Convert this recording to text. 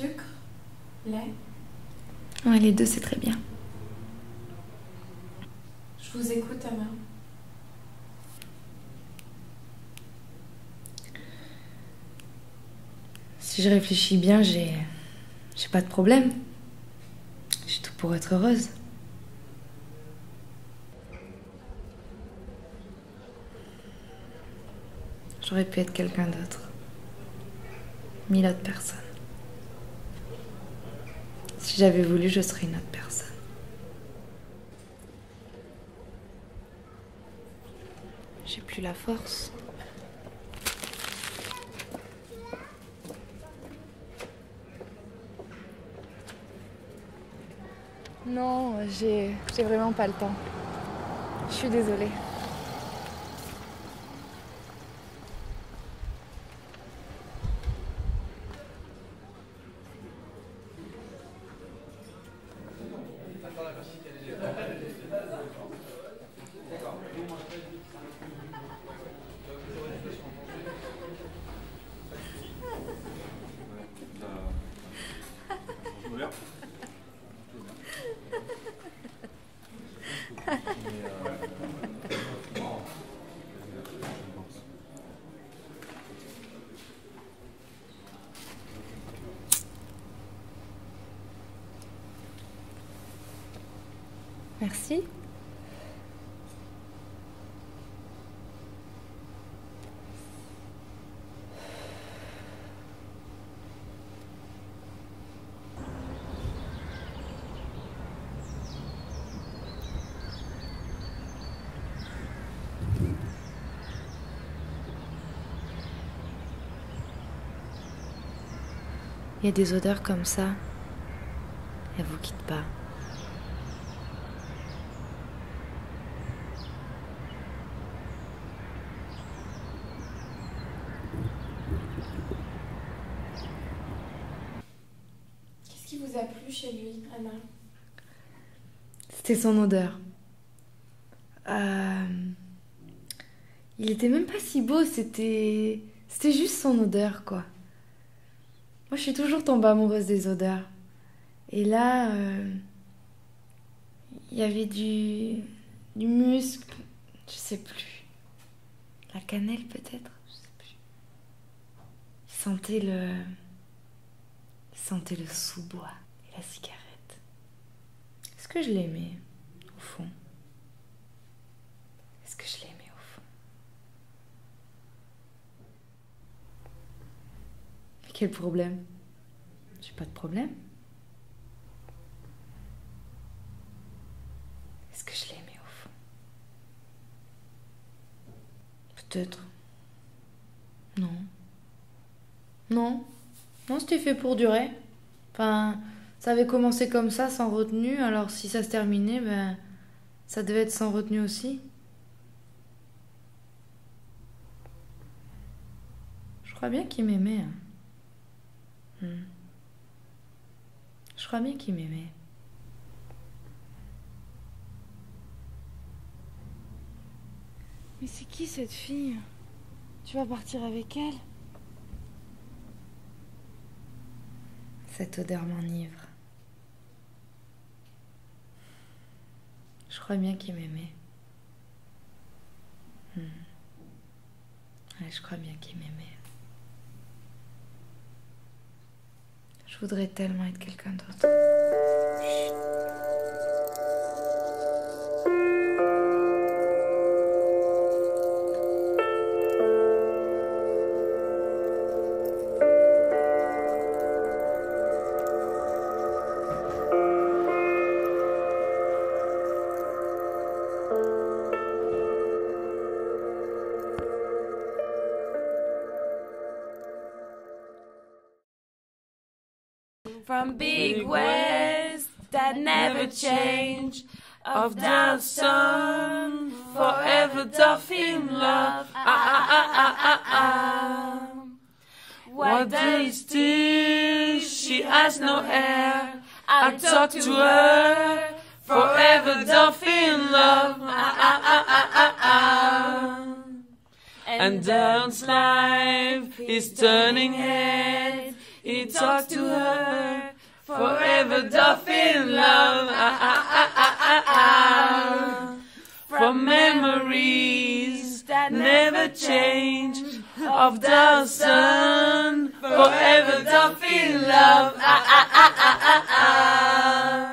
Lait Ouais, les deux, c'est très bien. Je vous écoute, Anna. Si je réfléchis bien, j'ai. J'ai pas de problème. J'ai tout pour être heureuse. J'aurais pu être quelqu'un d'autre. Mille autres personnes. Si j'avais voulu, je serais une autre personne. J'ai plus la force. Non, j'ai vraiment pas le temps. Je suis désolée. Merci. Il y a des odeurs comme ça. Elles vous quittent pas. Vous a plu chez lui, Anna? C'était son odeur. Euh, Il était même pas si beau, c'était. C'était juste son odeur, quoi. Moi, je suis toujours tombée amoureuse des odeurs. Et là, euh, il y avait du. du muscle, je sais plus. La cannelle, peut-être Je sais plus. Il sentait le. Sentait le sous-bois et la cigarette. Est-ce que je l'aimais, au fond? Est-ce que je l'aimais, au fond? Mais quel problème? J'ai pas de problème. Est-ce que je l'aimais, au fond? Peut-être. Non. Non? Non, c'était fait pour durer. Enfin, ça avait commencé comme ça, sans retenue, alors si ça se terminait, ben, ça devait être sans retenue aussi. Je crois bien qu'il m'aimait. hein. Hmm. Je crois bien qu'il m'aimait. Mais c'est qui cette fille? Tu vas partir avec elle? Cette odeur m'enivre. Je crois bien qu'il m'aimait. Hmm. Je crois bien qu'il m'aimait. Je voudrais tellement être quelqu'un d'autre. West that never change of down sun forever doth in love. Ah, ah, ah, ah, ah, ah. What days do she has no hair? I talk to her forever doth in love. Ah, ah, ah, ah, ah, ah. And Down's life is turning head. He talked to her forever doff in love. Ah, ah, ah, ah, ah, ah ah. From memories that never change of the sun, forever doff in love. Ah, ah, ah, ah, ah, ah.